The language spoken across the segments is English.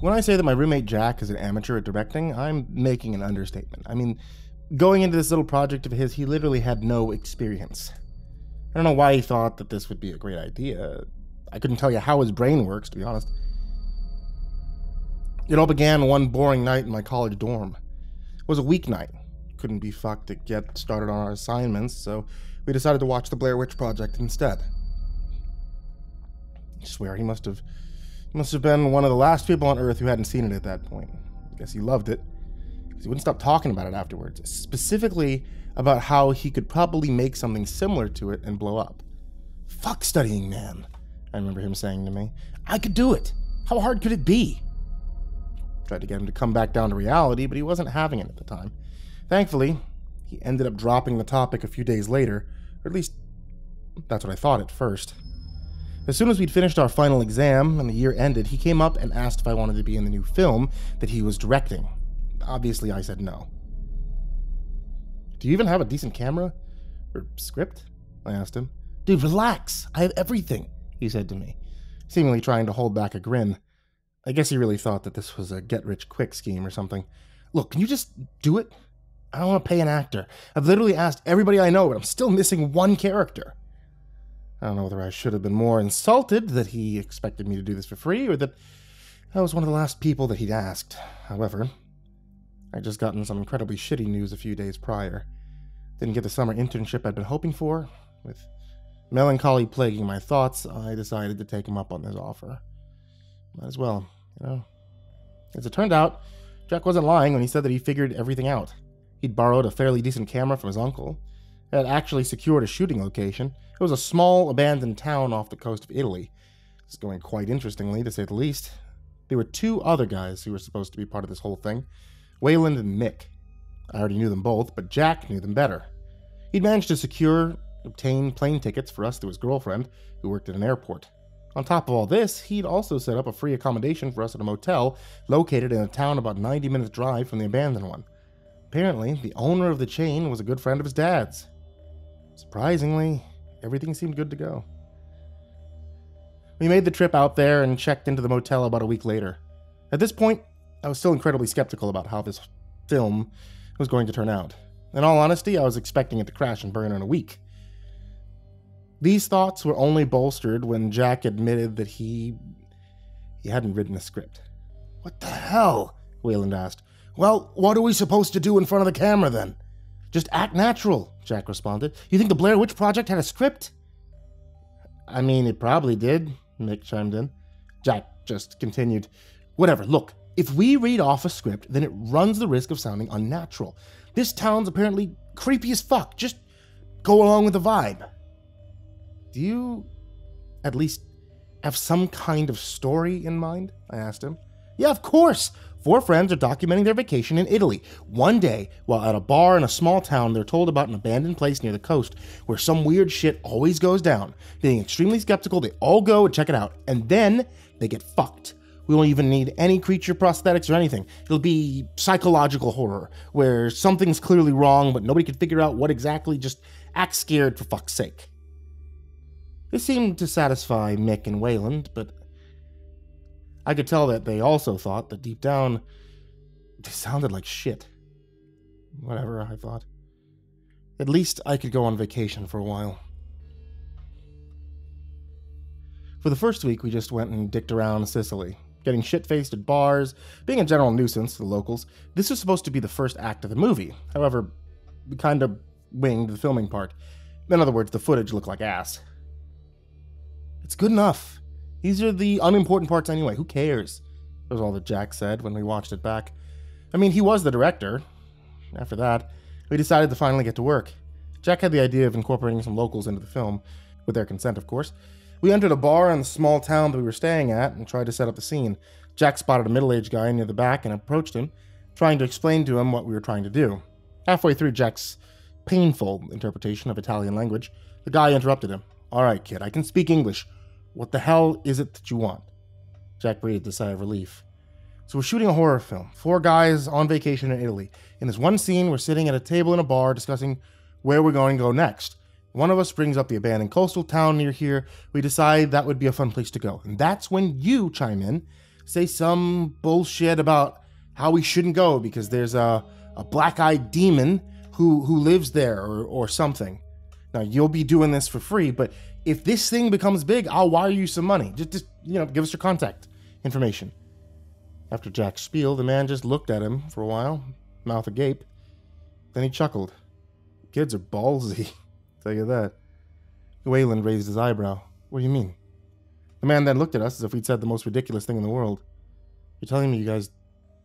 When I say that my roommate Jack is an amateur at directing, I'm making an understatement. I mean, going into this little project of his, he literally had no experience. I don't know why he thought that this would be a great idea. I couldn't tell you how his brain works, to be honest. It all began one boring night in my college dorm. It was a weeknight. Couldn't be fucked to get started on our assignments, so we decided to watch the Blair Witch Project instead. I swear he must have must have been one of the last people on Earth who hadn't seen it at that point. I guess he loved it. He wouldn't stop talking about it afterwards, specifically about how he could probably make something similar to it and blow up. Fuck studying, man, I remember him saying to me. I could do it. How hard could it be? Tried to get him to come back down to reality, but he wasn't having it at the time. Thankfully, he ended up dropping the topic a few days later, or at least that's what I thought at first. As soon as we'd finished our final exam and the year ended, he came up and asked if I wanted to be in the new film that he was directing. Obviously, I said no. Do you even have a decent camera? Or script? I asked him. Dude, relax. I have everything, he said to me, seemingly trying to hold back a grin. I guess he really thought that this was a get rich quick scheme or something. Look, can you just do it? I don't want to pay an actor. I've literally asked everybody I know, but I'm still missing one character. I don't know whether I should have been more insulted that he expected me to do this for free or that I was one of the last people that he'd asked. However, I'd just gotten some incredibly shitty news a few days prior. Didn't get the summer internship I'd been hoping for. With melancholy plaguing my thoughts, I decided to take him up on his offer. Might as well, you know. As it turned out, Jack wasn't lying when he said that he figured everything out. He'd borrowed a fairly decent camera from his uncle, had actually secured a shooting location. It was a small, abandoned town off the coast of Italy. It's going quite interestingly, to say the least. There were two other guys who were supposed to be part of this whole thing Wayland and Mick. I already knew them both, but Jack knew them better. He'd managed to secure, obtain plane tickets for us through his girlfriend, who worked at an airport. On top of all this, he'd also set up a free accommodation for us at a motel located in a town about 90 minutes' drive from the abandoned one. Apparently, the owner of the chain was a good friend of his dad's. Surprisingly, everything seemed good to go. We made the trip out there and checked into the motel about a week later. At this point, I was still incredibly skeptical about how this film was going to turn out. In all honesty, I was expecting it to crash and burn in a week. These thoughts were only bolstered when Jack admitted that he he hadn't written a script. What the hell? Wayland asked. Well, what are we supposed to do in front of the camera then? Just act natural, Jack responded. You think the Blair Witch Project had a script? I mean, it probably did, Mick chimed in. Jack just continued. Whatever, look, if we read off a script, then it runs the risk of sounding unnatural. This town's apparently creepy as fuck. Just go along with the vibe. Do you at least have some kind of story in mind? I asked him. Yeah, of course. Four friends are documenting their vacation in Italy. One day, while at a bar in a small town, they're told about an abandoned place near the coast where some weird shit always goes down. Being extremely skeptical, they all go and check it out, and then they get fucked. We won't even need any creature prosthetics or anything. It'll be psychological horror, where something's clearly wrong, but nobody can figure out what exactly, just act scared for fuck's sake. This seemed to satisfy Mick and Wayland, but I could tell that they also thought that deep down, they sounded like shit. Whatever, I thought. At least I could go on vacation for a while. For the first week, we just went and dicked around Sicily, getting shit faced at bars, being a general nuisance to the locals. This was supposed to be the first act of the movie. However, we kind of winged the filming part. In other words, the footage looked like ass. It's good enough. These are the unimportant parts anyway. Who cares? That was all that Jack said when we watched it back. I mean, he was the director. After that, we decided to finally get to work. Jack had the idea of incorporating some locals into the film, with their consent, of course. We entered a bar in the small town that we were staying at and tried to set up the scene. Jack spotted a middle aged guy near the back and approached him, trying to explain to him what we were trying to do. Halfway through Jack's painful interpretation of Italian language, the guy interrupted him. All right, kid, I can speak English. What the hell is it that you want? Jack breathed a sigh of relief. So we're shooting a horror film. Four guys on vacation in Italy. In this one scene, we're sitting at a table in a bar discussing where we're going to go next. One of us brings up the abandoned coastal town near here. We decide that would be a fun place to go. And that's when you chime in, say some bullshit about how we shouldn't go because there's a, a black-eyed demon who who lives there or, or something. Now you'll be doing this for free, but if this thing becomes big, I'll wire you some money. Just just you know, give us your contact information. After Jack's spiel, the man just looked at him for a while, mouth agape. Then he chuckled. Kids are ballsy, tell you that. Wayland raised his eyebrow. What do you mean? The man then looked at us as if we'd said the most ridiculous thing in the world. You're telling me you guys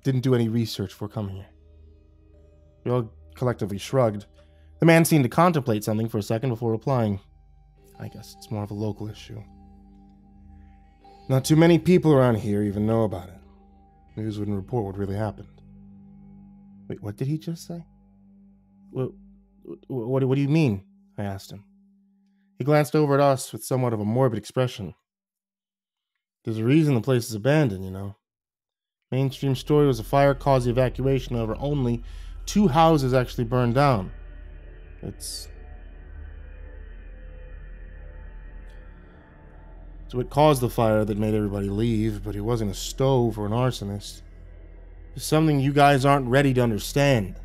didn't do any research before coming here? We all collectively shrugged. The man seemed to contemplate something for a second before replying. I guess it's more of a local issue. Not too many people around here even know about it. News wouldn't report what really happened. Wait, what did he just say? What, what, what do you mean? I asked him. He glanced over at us with somewhat of a morbid expression. There's a reason the place is abandoned, you know. Mainstream story was a fire caused the evacuation, however, only two houses actually burned down. It's. It caused the fire that made everybody leave, but it wasn't a stove or an arsonist. It's something you guys aren't ready to understand.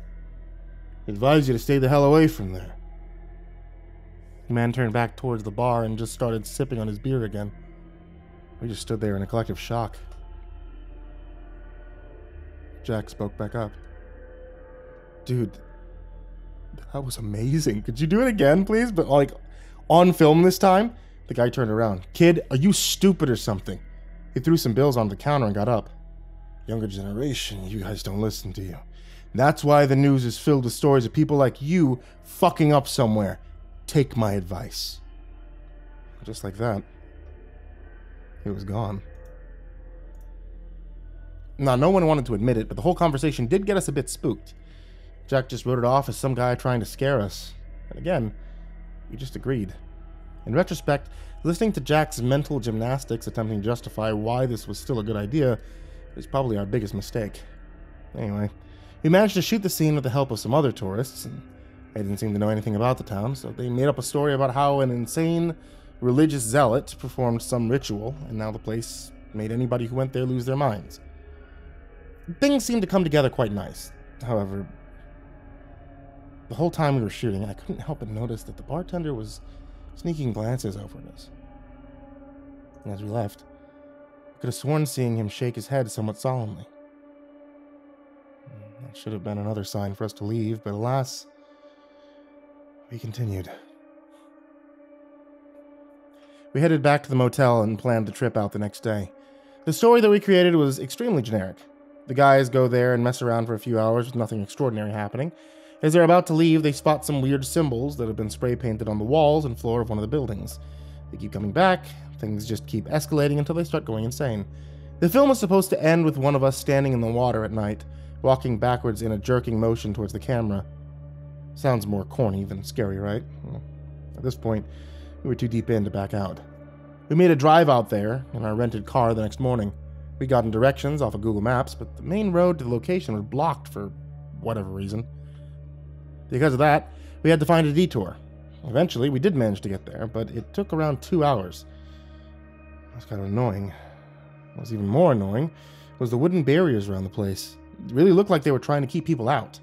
I advise you to stay the hell away from there. The man turned back towards the bar and just started sipping on his beer again. We just stood there in a collective shock. Jack spoke back up. Dude, that was amazing. Could you do it again, please? But like on film this time? The guy turned around. Kid, are you stupid or something? He threw some bills on the counter and got up. Younger generation, you guys don't listen to you. That's why the news is filled with stories of people like you fucking up somewhere. Take my advice. Just like that, it was gone. Now, no one wanted to admit it, but the whole conversation did get us a bit spooked. Jack just wrote it off as some guy trying to scare us. And again, we just agreed. In retrospect, listening to Jack's mental gymnastics attempting to justify why this was still a good idea is probably our biggest mistake. Anyway, we managed to shoot the scene with the help of some other tourists, and they didn't seem to know anything about the town, so they made up a story about how an insane religious zealot performed some ritual, and now the place made anybody who went there lose their minds. Things seemed to come together quite nice. However, the whole time we were shooting, I couldn't help but notice that the bartender was sneaking glances over at us. And as we left, I could have sworn seeing him shake his head somewhat solemnly. That should have been another sign for us to leave, but alas, we continued. We headed back to the motel and planned the trip out the next day. The story that we created was extremely generic. The guys go there and mess around for a few hours with nothing extraordinary happening. As they're about to leave, they spot some weird symbols that have been spray painted on the walls and floor of one of the buildings. They keep coming back, things just keep escalating until they start going insane. The film was supposed to end with one of us standing in the water at night, walking backwards in a jerking motion towards the camera. Sounds more corny than scary, right? At this point, we were too deep in to back out. We made a drive out there in our rented car the next morning. We got in directions off of Google Maps, but the main road to the location was blocked for whatever reason. Because of that, we had to find a detour. Eventually, we did manage to get there, but it took around two hours. That's kind of annoying. What was even more annoying was the wooden barriers around the place. It really looked like they were trying to keep people out.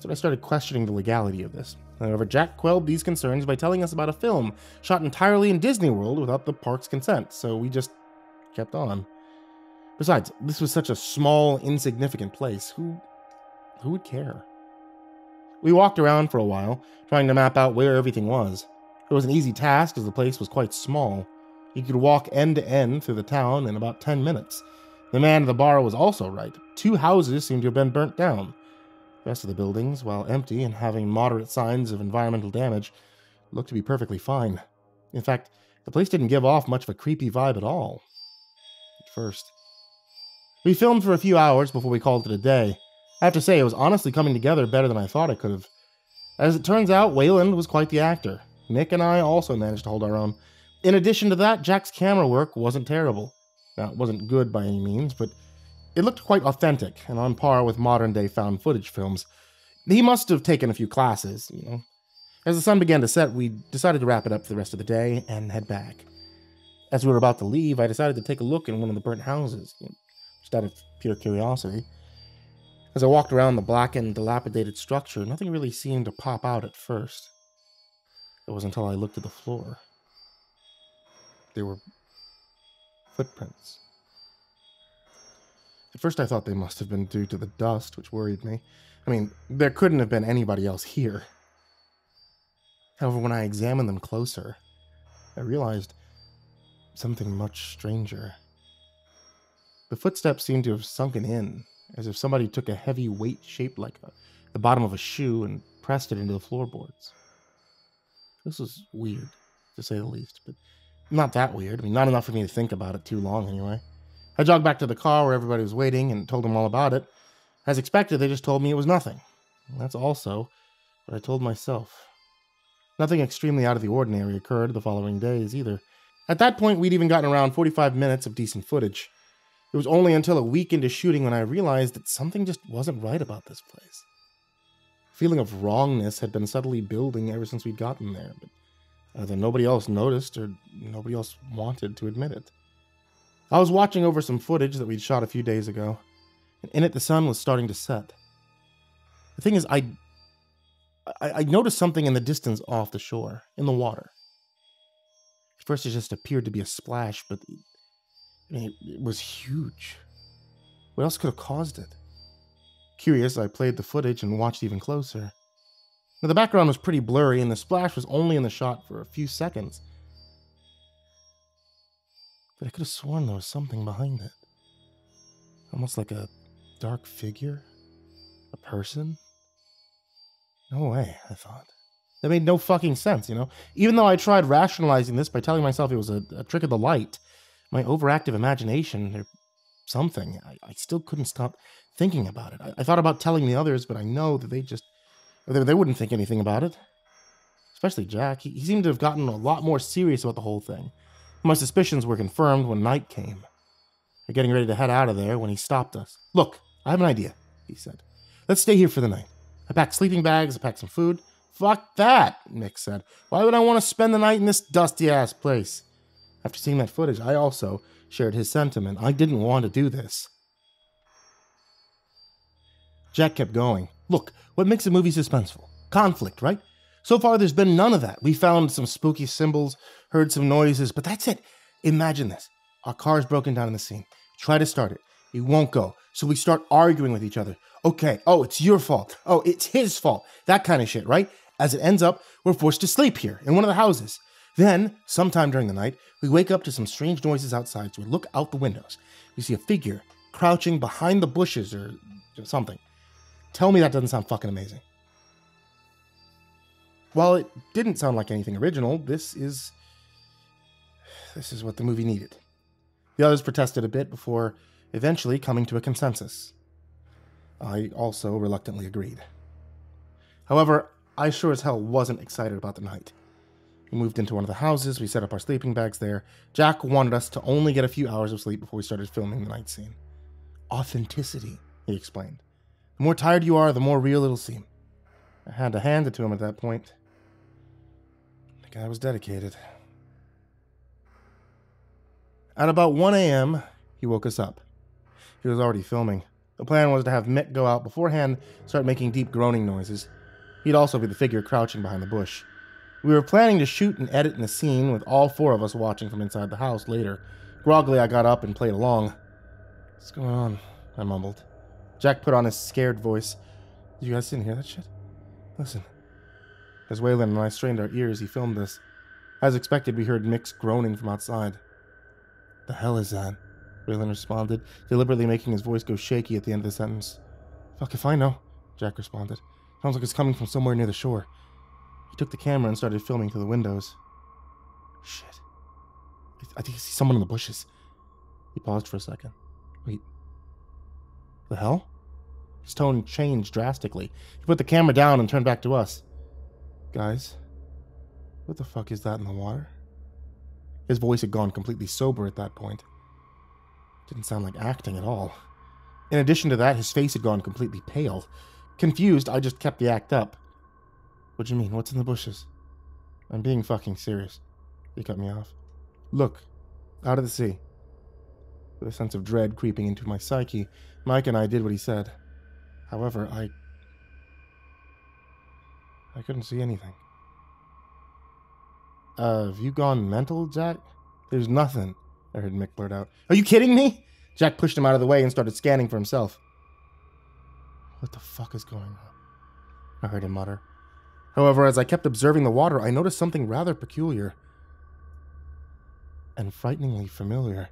So I started questioning the legality of this. However, Jack quelled these concerns by telling us about a film shot entirely in Disney World without the park's consent, so we just kept on. Besides, this was such a small, insignificant place. Who who would care? We walked around for a while, trying to map out where everything was. It was an easy task as the place was quite small. You could walk end to end through the town in about 10 minutes. The man at the bar was also right. Two houses seemed to have been burnt down. The rest of the buildings, while empty and having moderate signs of environmental damage, looked to be perfectly fine. In fact, the place didn't give off much of a creepy vibe at all. At first. We filmed for a few hours before we called it a day. I have to say, it was honestly coming together better than I thought it could have. As it turns out, Wayland was quite the actor. Nick and I also managed to hold our own. In addition to that, Jack's camera work wasn't terrible. Now, it wasn't good by any means, but it looked quite authentic and on par with modern day found footage films. He must have taken a few classes, you know. As the sun began to set, we decided to wrap it up for the rest of the day and head back. As we were about to leave, I decided to take a look in one of the burnt houses. just out of pure curiosity. As I walked around the blackened, dilapidated structure, nothing really seemed to pop out at first. It was until I looked at the floor. They were footprints. At first, I thought they must have been due to the dust, which worried me. I mean, there couldn't have been anybody else here. However, when I examined them closer, I realized something much stranger. The footsteps seemed to have sunken in, as if somebody took a heavy weight shaped like a, the bottom of a shoe and pressed it into the floorboards. This was weird, to say the least, but not that weird. I mean, not enough for me to think about it too long, anyway. I jogged back to the car where everybody was waiting and told them all about it. As expected, they just told me it was nothing. And that's also what I told myself. Nothing extremely out of the ordinary occurred the following days either. At that point, we'd even gotten around 45 minutes of decent footage. It was only until a week into shooting when I realized that something just wasn't right about this place. A feeling of wrongness had been subtly building ever since we'd gotten there, but uh, either nobody else noticed or nobody else wanted to admit it. I was watching over some footage that we'd shot a few days ago, and in it the sun was starting to set. The thing is, I, I, I noticed something in the distance off the shore, in the water. At first, it just appeared to be a splash, but I mean, it was huge. What else could have caused it? Curious, I played the footage and watched even closer. Now, the background was pretty blurry, and the splash was only in the shot for a few seconds. But I could have sworn there was something behind it. Almost like a dark figure? A person? No way, I thought. That made no fucking sense, you know? Even though I tried rationalizing this by telling myself it was a, a trick of the light, my overactive imagination, or something, I, I, still couldn't stop thinking about it. I, I, thought about telling the others, but I know that they just, they, they wouldn't think anything about it. Especially Jack. He, he seemed to have gotten a lot more serious about the whole thing. My suspicions were confirmed when night came. We are getting ready to head out of there when he stopped us. Look, I have an idea, he said. Let's stay here for the night. I packed sleeping bags, I packed some food. Fuck that, Nick said. Why would I want to spend the night in this dusty ass place? After seeing that footage, I also shared his sentiment. I didn't want to do this. Jack kept going. Look, what makes a movie suspenseful? Conflict, right? So far, there's been none of that. We found some spooky symbols, heard some noises, but that's it. Imagine this. Our car's broken down in the scene. Try to start it. It won't go. So we start arguing with each other. Okay, oh, it's your fault. Oh, it's his fault. That kind of shit, right? As it ends up, we're forced to sleep here in one of the houses. Then, sometime during the night, we wake up to some strange noises outside, so we look out the windows. We see a figure crouching behind the bushes or something. Tell me that doesn't sound fucking amazing. While it didn't sound like anything original, this is this is what the movie needed. The others protested a bit before eventually coming to a consensus. I also reluctantly agreed. However, I sure as hell wasn't excited about the night. We moved into one of the houses, we set up our sleeping bags there. Jack wanted us to only get a few hours of sleep before we started filming the night scene. Authenticity, he explained. The more tired you are, the more real it'll seem. I had to hand it to him at that point. The guy was dedicated. At about 1 a.m., he woke us up. He was already filming. The plan was to have Mick go out beforehand, start making deep groaning noises. He'd also be the figure crouching behind the bush. We were planning to shoot and edit in a scene with all four of us watching from inside the house later. Groggily, I got up and played along. What's going on? I mumbled. Jack put on his scared voice. You guys didn't hear that shit? Listen. As Waylon and I strained our ears, he filmed this. As expected, we heard Mick's groaning from outside. The hell is that? Waylon responded, deliberately making his voice go shaky at the end of the sentence. Fuck if I know, Jack responded. Sounds like it's coming from somewhere near the shore. Took the camera and started filming through the windows. Shit. I think I see someone in the bushes. He paused for a second. Wait. The hell? His tone changed drastically. He put the camera down and turned back to us. Guys, what the fuck is that in the water? His voice had gone completely sober at that point. Didn't sound like acting at all. In addition to that, his face had gone completely pale. Confused, I just kept the act up. What do you mean? What's in the bushes? I'm being fucking serious. He cut me off. Look, out of the sea. With a sense of dread creeping into my psyche, Mike and I did what he said. However, I. I couldn't see anything. Uh, have you gone mental, Jack? There's nothing, I heard Mick blurt out. Are you kidding me? Jack pushed him out of the way and started scanning for himself. What the fuck is going on? I heard him mutter. However, as I kept observing the water, I noticed something rather peculiar and frighteningly familiar.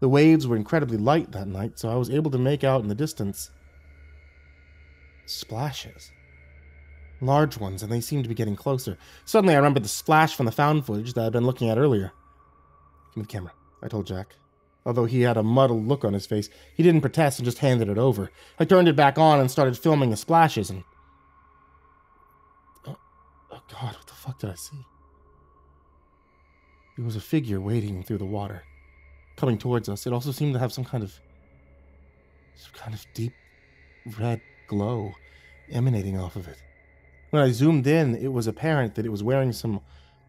The waves were incredibly light that night, so I was able to make out in the distance splashes. Large ones, and they seemed to be getting closer. Suddenly, I remembered the splash from the found footage that I'd been looking at earlier. Give me the camera, I told Jack. Although he had a muddled look on his face, he didn't protest and just handed it over. I turned it back on and started filming the splashes, and. God, what the fuck did I see? It was a figure wading through the water, coming towards us. It also seemed to have some kind of. some kind of deep red glow emanating off of it. When I zoomed in, it was apparent that it was wearing some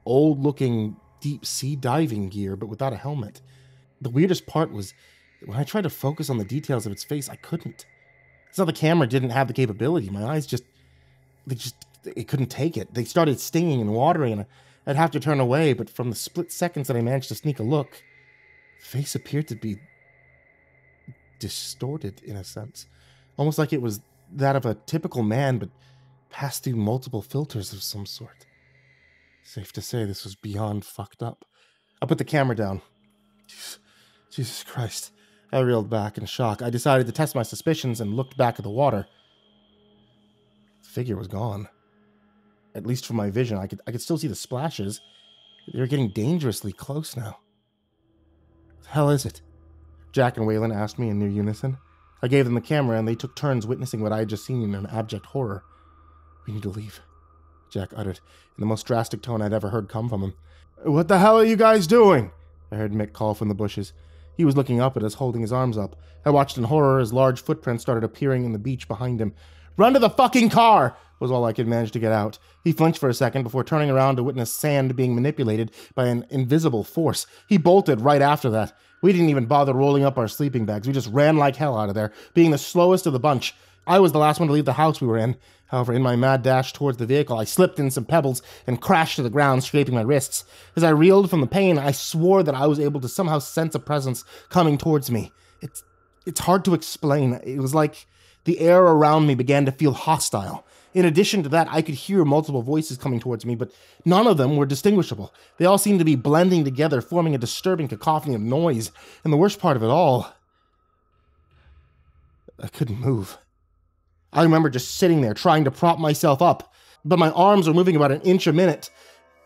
old looking deep sea diving gear, but without a helmet. The weirdest part was when I tried to focus on the details of its face, I couldn't. It's not the camera didn't have the capability. My eyes just, they just, it couldn't take it. They started stinging and watering, and I'd have to turn away. But from the split seconds that I managed to sneak a look, the face appeared to be distorted in a sense, almost like it was that of a typical man, but passed through multiple filters of some sort. Safe to say, this was beyond fucked up. I put the camera down. Jesus Christ. I reeled back in shock. I decided to test my suspicions and looked back at the water. The figure was gone. At least from my vision, I could I could still see the splashes. They're getting dangerously close now. What the hell is it? Jack and Waylon asked me in near unison. I gave them the camera and they took turns witnessing what I had just seen in an abject horror. We need to leave, Jack uttered, in the most drastic tone I'd ever heard come from him. What the hell are you guys doing? I heard Mick call from the bushes. He was looking up at us, holding his arms up. I watched in horror as large footprints started appearing in the beach behind him. Run to the fucking car! was all I could manage to get out. He flinched for a second before turning around to witness sand being manipulated by an invisible force. He bolted right after that. We didn't even bother rolling up our sleeping bags. We just ran like hell out of there, being the slowest of the bunch. I was the last one to leave the house we were in. However, in my mad dash towards the vehicle, I slipped in some pebbles and crashed to the ground, scraping my wrists. As I reeled from the pain, I swore that I was able to somehow sense a presence coming towards me. It's it's hard to explain. It was like the air around me began to feel hostile. In addition to that, I could hear multiple voices coming towards me, but none of them were distinguishable. They all seemed to be blending together, forming a disturbing cacophony of noise. And the worst part of it all, I couldn't move. I remember just sitting there trying to prop myself up, but my arms were moving about an inch a minute.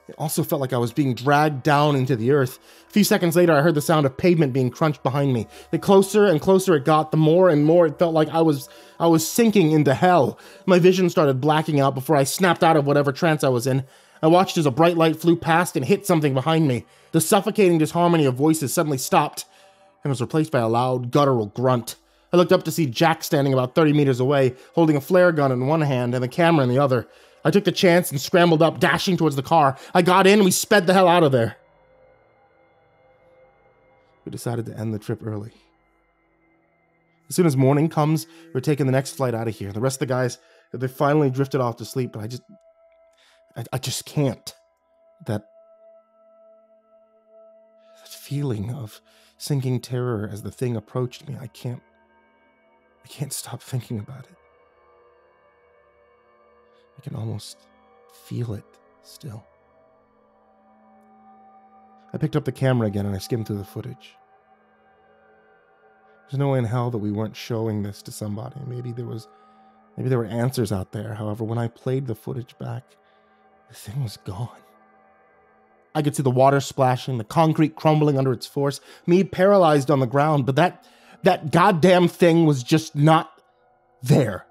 It also felt like I was being dragged down into the earth. A few seconds later, I heard the sound of pavement being crunched behind me. The closer and closer it got, the more and more it felt like I was I was sinking into hell. My vision started blacking out before I snapped out of whatever trance I was in. I watched as a bright light flew past and hit something behind me. The suffocating disharmony of voices suddenly stopped and was replaced by a loud, guttural grunt. I looked up to see Jack standing about 30 meters away, holding a flare gun in one hand and the camera in the other. I took the chance and scrambled up, dashing towards the car. I got in and we sped the hell out of there. We decided to end the trip early. As soon as morning comes, we're taking the next flight out of here. The rest of the guys, they finally drifted off to sleep, but I just, I, I just can't. That, that feeling of sinking terror as the thing approached me, I can't I can't stop thinking about it. I can almost feel it still. I picked up the camera again and I skimmed through the footage. There's no way in hell that we weren't showing this to somebody. Maybe there was maybe there were answers out there. However, when I played the footage back, the thing was gone. I could see the water splashing, the concrete crumbling under its force, me paralyzed on the ground, but that that goddamn thing was just not there.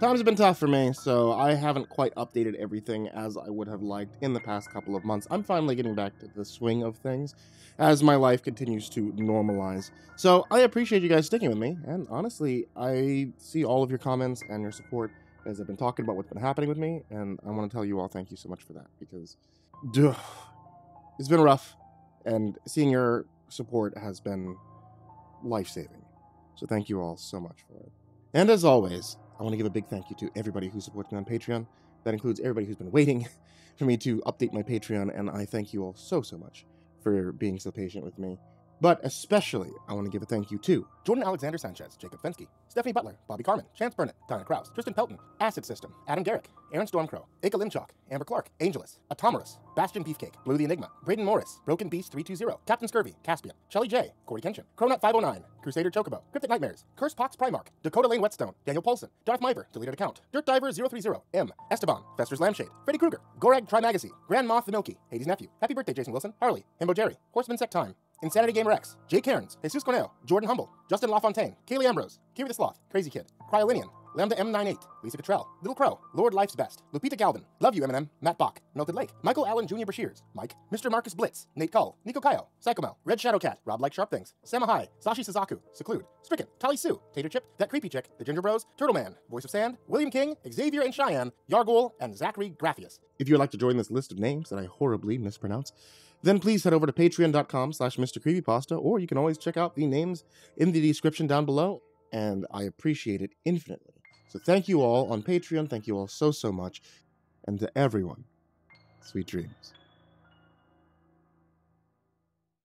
Times have been tough for me, so I haven't quite updated everything as I would have liked in the past couple of months. I'm finally getting back to the swing of things as my life continues to normalize. So I appreciate you guys sticking with me, and honestly, I see all of your comments and your support as I've been talking about what's been happening with me, and I want to tell you all thank you so much for that because duh, it's been rough, and seeing your support has been life saving. So thank you all so much for it. And as always, I want to give a big thank you to everybody who supports me on Patreon. That includes everybody who's been waiting for me to update my Patreon, and I thank you all so, so much for being so patient with me. But especially, I want to give a thank you to Jordan Alexander Sanchez, Jacob Fensky, Stephanie Butler, Bobby Carmen, Chance Burnett, Tanya Kraus, Tristan Pelton, Acid System, Adam Garrick, Aaron Stormcrow, Aka Limchok, Amber Clark, Angelus, Atomarus, Bastion Beefcake, Blue the Enigma, Braden Morris, Broken Beast 320, Captain Scurvy, Caspian, Shelly J, Corey Kenshin, Cronut 509, Crusader Chocobo, Cryptic Nightmares, Curse Pox Primark, Dakota Lane Whetstone, Daniel Paulson, Darth Miver, deleted account, Dirt Diver 030, M, Esteban, Fester's Lampshade, Freddy Krueger, Gorag Trimagazine, Grand Moth Milky, Hades Nephew, Happy Birthday Jason Wilson, Harley, Himbo Jerry, Horseman Sec Time, Insanity Gamer X, Jay Cairns, Jesus Cornell, Jordan Humble, Justin LaFontaine, Kaylee Ambrose, Kiri the Sloth, Crazy Kid, Cryolinian, Lambda M98, Lisa Cottrell, Little Crow, Lord Life's Best, Lupita Galvin, Love You Eminem, Matt Bach, Melted Lake, Michael Allen Jr. Bashirs, Mike, Mr. Marcus Blitz, Nate Cull, Nico Kaio, Psychomel, Red Shadow Cat, Rob Like Sharp Things, Samahai, Sashi Suzaku, Seclude, Stricken, Tali Sue, Tater Chip, That Creepy Chick, The Ginger Bros, Turtle Man, Voice of Sand, William King, Xavier and Cheyenne, Yargul, and Zachary Graphius. If you'd like to join this list of names that I horribly mispronounce, then please head over to patreon.com slash Mr. Creepypasta, or you can always check out the names in the description down below, and I appreciate it infinitely. So thank you all on Patreon, thank you all so, so much, and to everyone, sweet dreams.